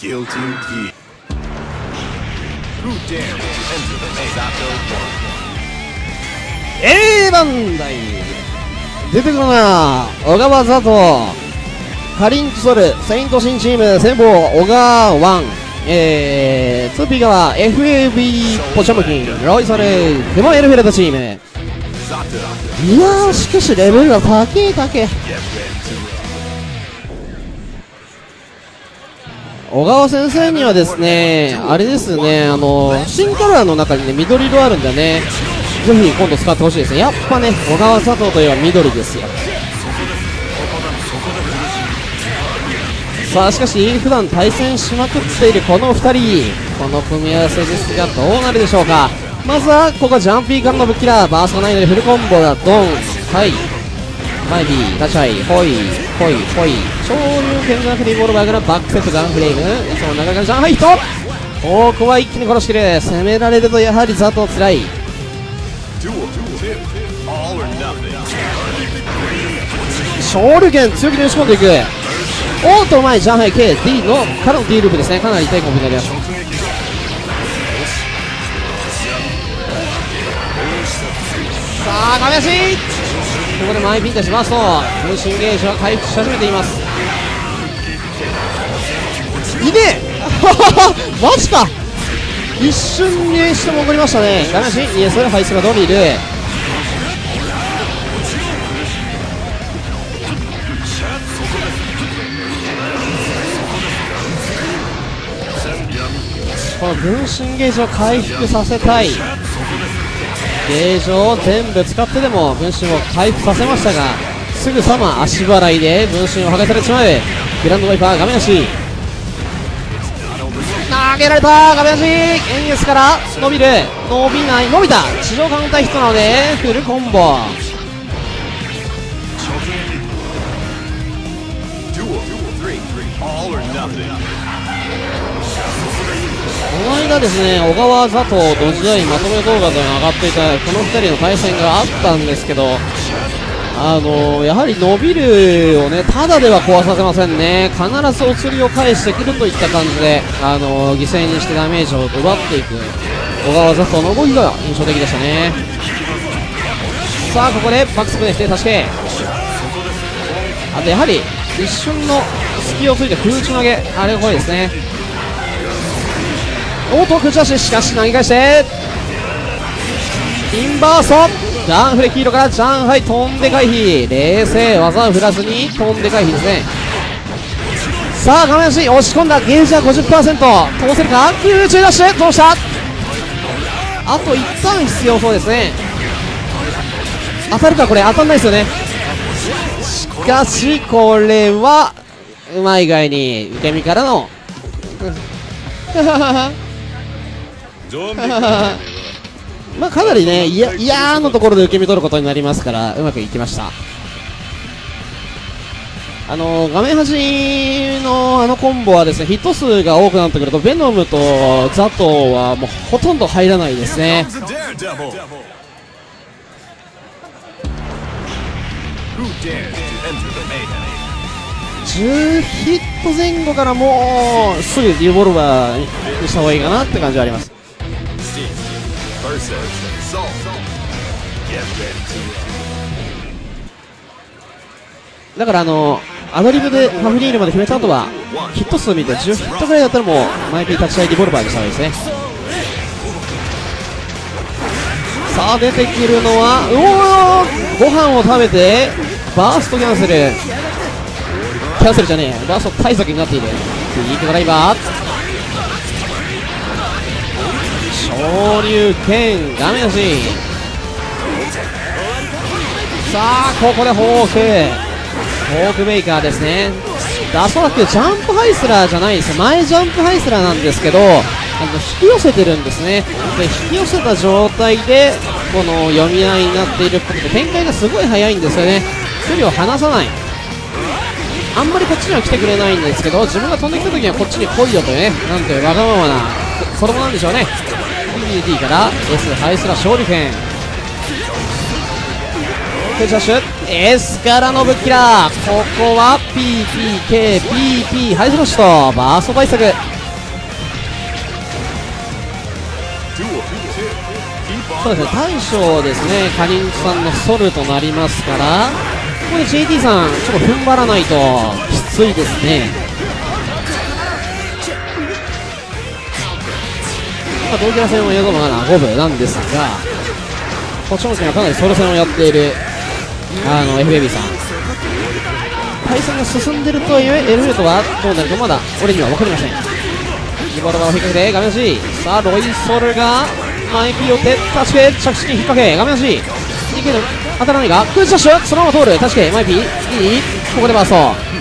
Guilty gear. Who dares to enter the Sato One? えー、バンダイ出てくるな小川佐藤カリンチソルセイントシンチーム先方小川ワンえー、ツーピー側 FAB ポチャムキンロイソルデモエルフェルトチームいやーしかしレベルが高え高え小川先生にはですねあれですねあの新カラーの中にね緑色あるんだね。ぜひ今度使ってほしいですね。やっぱね小川佐藤といえば緑ですよ。さあしかし普段対戦しまくっているこの2人この組み合わせですがどうなるでしょうか。まずはここはジャンピーからのブッキラーバーストナインでフルコンボだドン。はい。マイビー、立ち合い、ホイ、ホイ、ホイ、昇竜拳がフリーボールバーからバックセットガンフレーム、その中からジャンハイヒットここは一気に殺してる攻められるとやはり佐藤つらい。昇竜拳強気で押し込んでいく。おっとうまいジャンハイ KD のからの D ループですね。かなり痛いコンボになります。さあ亀足ここで前ピンタしますと分身ゲージは回復し始めています。いねえ。マジか。一瞬にしても起こりましたね。亀足イエスハイスが通りいるこの分身ゲージを回復させたいゲージを全部使ってでも分身を回復させましたがすぐさま足払いで分身を破壊されてしまう。グランドワイパー画面足。投げられた画面足。エンゲスから伸びる。伸びない伸びた。地上カウンターヒットなのでフルコンボ。All or nothing. 間ですね小川佐藤ドジアイまとめ動画で上がっていたこの2人の対戦があったんですけどあのやはり伸びるをねただでは壊させませんね。必ずお釣りを返してくるといった感じであの犠牲にしてダメージを奪っていく。小川佐藤の動きが印象的でしたね。さあここでバックスプレーしてあとやはり一瞬の隙をついて空中投げ。あれが怖いですね。おっと口出ししかし投げ返して？インバーストジャンフレ黄色からジャンハイ飛んで回避。冷静技を振らずに飛んで回避ですね。さあ画面足押し込んだゲージは50%通せるか？空中ダッシュ通したあと一旦必要そうですね。当たるかこれ当たんないですよね。しかしこれはうまい具合に受け身からの。まあかなりねいや嫌のところで受け身取ることになりますからうまくいきました。あの画面端のあのコンボはですねヒット数が多くなってくるとベノムとザトウはもうほとんど入らないですね。10ヒット前後からもうすぐリボルバーにした方がいいかなって感じはあります。Steve versus Soul. Get ready to だからあのアドリブでファフリールまで決めた後はヒット数見て10ヒットぐらいだったらもうマイピー立ち合いリボルバーにした方がいいですね。さあ出てくるのはうおーご飯を食べてバーストキャンセル。キャンセルじゃねえバースト対策になっている。ビークドライバー昇竜拳画面足さあここでフォーク。フォークメーカーですね。おそらくジャンプハイスラーじゃないです。前ジャンプハイスラーなんですけどあの引き寄せてるんですね。で引き寄せた状態でこの読み合いになっていることで展開がすごい速いんですよね。距離を離さない。あんまりこっちには来てくれないんですけど自分が飛んできた時にはこっちに来いよとねなんてわがままな子供なんでしょうね。PDT から S ハイスラ昇竜拳フェイスダッシュ S からのぶっきら。ここは PPKPP ハイスラッシュとバースト対策。そうですね大将ですねかりんさんのソルとなりますから。ここで JT さんちょっと踏ん張らないときついですね。まあ、同キャラ戦を映像もまだ五分なんですがこっちのはかなりソロ戦をやっているあの FAB さん。対戦が進んでるとはいえエルフェルトはどうなるかまだ俺には分かりません。リボルバーを引っ掛けて画面足さあロイソルが前ピをって確か着地に引っ掛け画面足いける当たらないがクーチャッシュ。そのまま通る。確かに前ピいいここでバースト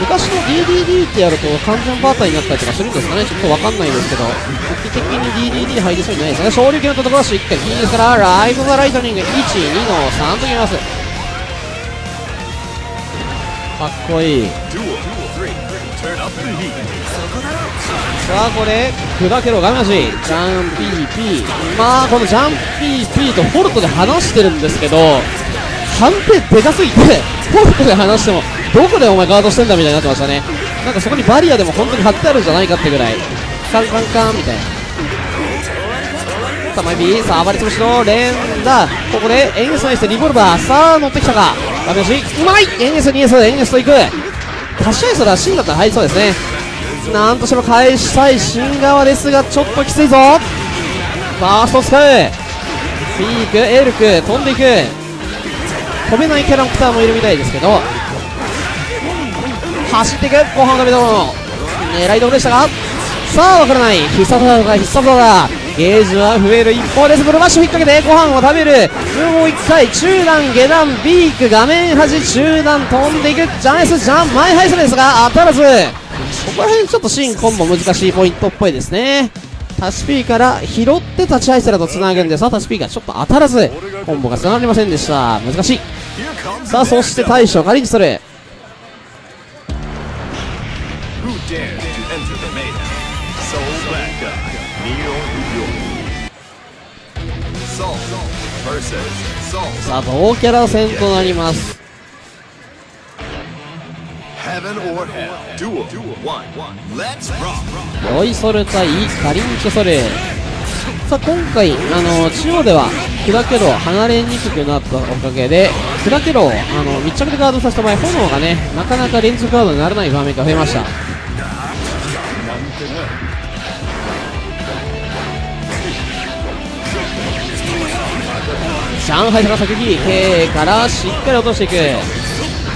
昔の DDD ってやると完全バーターになったりとかするんですかね。ちょっとわかんないんですけど。時的に DDD 入りそうにないですね。昇竜拳のところはしっかりキーですからライト・ザ・ライトニング1、2の3ときます。かっこいい。さあこれ砕けろ画面足ジャンピーピー。まあこのジャンピーピーとフォルトで離してるんですけどカンペでかすぎてフォルトで離してもどこでお前ガードしてんだみたいになってましたね。なんかそこにバリアでも本当に貼ってあるんじゃないかってぐらい。カンカンカンみたいな。さあマイビーさあ暴れ潰しの連打。ここでエンゲスにしてリボルバー。さあ乗ってきたか。画面足うまい！エンゲス 2S エンゲスといく。多試合そらシーンだったら入りそうですね。なんとしても返したい新側ですがちょっときついぞ。バーストを使うピークエルク飛んでいく。飛べないキャラクターもいるみたいですけど。走っていく。後半のメドロ狙いどころでしたがさあ分からない。必殺技が必殺技。ゲージは増える一方です。ブルマッシュ引っ掛けてご飯を食べる。もう1回中段下段ビーク画面端中段飛んでいく。ジャンスジャンマイハイスですが当たらず。ここら辺ちょっとシンコンボ難しいポイントっぽいですね。タチピーから拾って立ちアイスラとつなぐんです。がタチピーがちょっと当たらず。コンボがつながりませんでした。難しい。さあそして大将カリンチソル Who dares to enter the maiden? Soul Black Guy, Neo York. Soul versus Soul. さあ同キャラ戦となります Heaven or Hell. Duel 1. Let's rock. ロイソル対カリンチソルさあ今回あの中央では砕けろ離れにくくなったおかげで砕けろをあの密着でガードさせた場合炎がねなかなか連続ガードにならない場面が増えました上海から先に K からしっかり落としていく。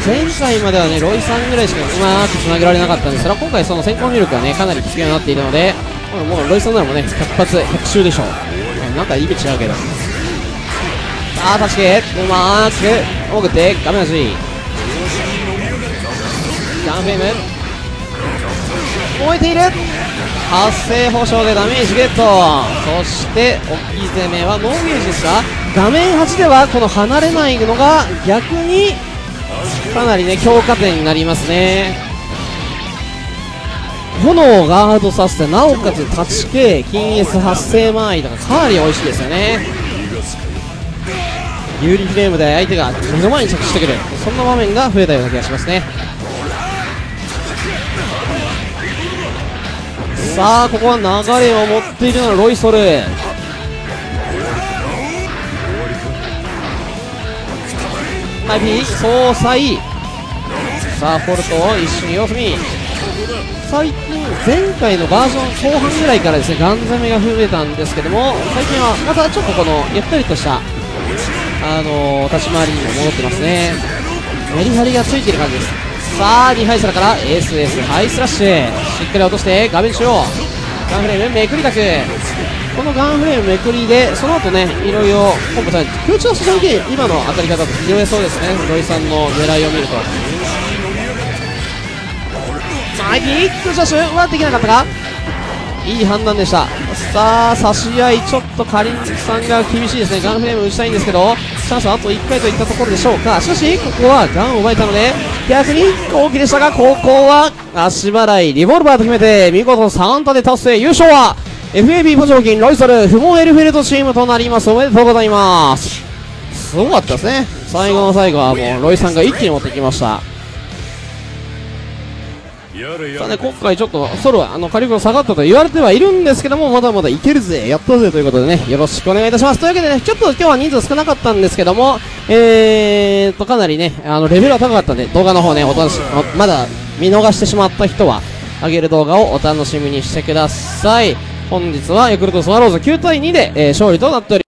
前回まではねロイさんぐらいしかうまくつなげられなかったんです。が今回その先行入力がねかなり効くようになっているのでもうロイさんならもうね100発100周でしょう。なんか意味違うけど。さあ確かにうまーく潜って画面足ガンフェイム。燃えている。発生保証でダメージゲット。そして置き攻めはノーゲージですが画面8ではこの離れないのが逆にかなりね強化点になりますね。炎をガードさせてなおかつ立ち系金 S 発生周りとかかなり美味しいですよね。有利フレームで相手が目の前に着地してくる。そんな場面が増えたような気がしますね。さあここは流れを持っているのはロイソル。マイピー総裁。さあフォルトを一緒に様子見。最近前回のバージョン後半ぐらいからですねガン攻めが増えたんですけども最近はまたちょっとこのゆったりとしたあのー立ち回りにも戻ってますね。メリハリがついている感じです。さあ2ハイスラから SS ハイスラッシュしっかり落として画面中央ガンフレームめくりたく。このガンフレームめくりでその後ねいろいろコンボされて空中の視点で今の当たり方と拾えそうですね。土井さんの狙いを見ると。マイキー空中シュはできなかったか？いい判断でした。さあ差し合いちょっとかりんさんが厳しいですね。ガンフレーム打ちたいんですけど。チャンスはあと1回といったところでしょうかしかしここはガンを奪えたので逆に攻撃でしたがここは足払いリボルバーと決めて見事3打で達成優勝は FAB 補助金ロイソル、不毛エルフェルトチームとなります。おめでとうございます。すごかったですね。最後の最後はもうロイさんが一気に持ってきました。さあね、今回ちょっとソロはあの火力が下がったと言われてはいるんですけども、まだまだいけるぜ、やったぜということでね、よろしくお願いいたします。というわけでね、ちょっと今日は人数少なかったんですけども、えーと、かなりね、あの、レベルは高かったんで、動画の方ね、お楽しみ、まだ見逃してしまった人は、上げる動画をお楽しみにしてください。本日はヤクルトスワローズ9対2で、えー勝利となっております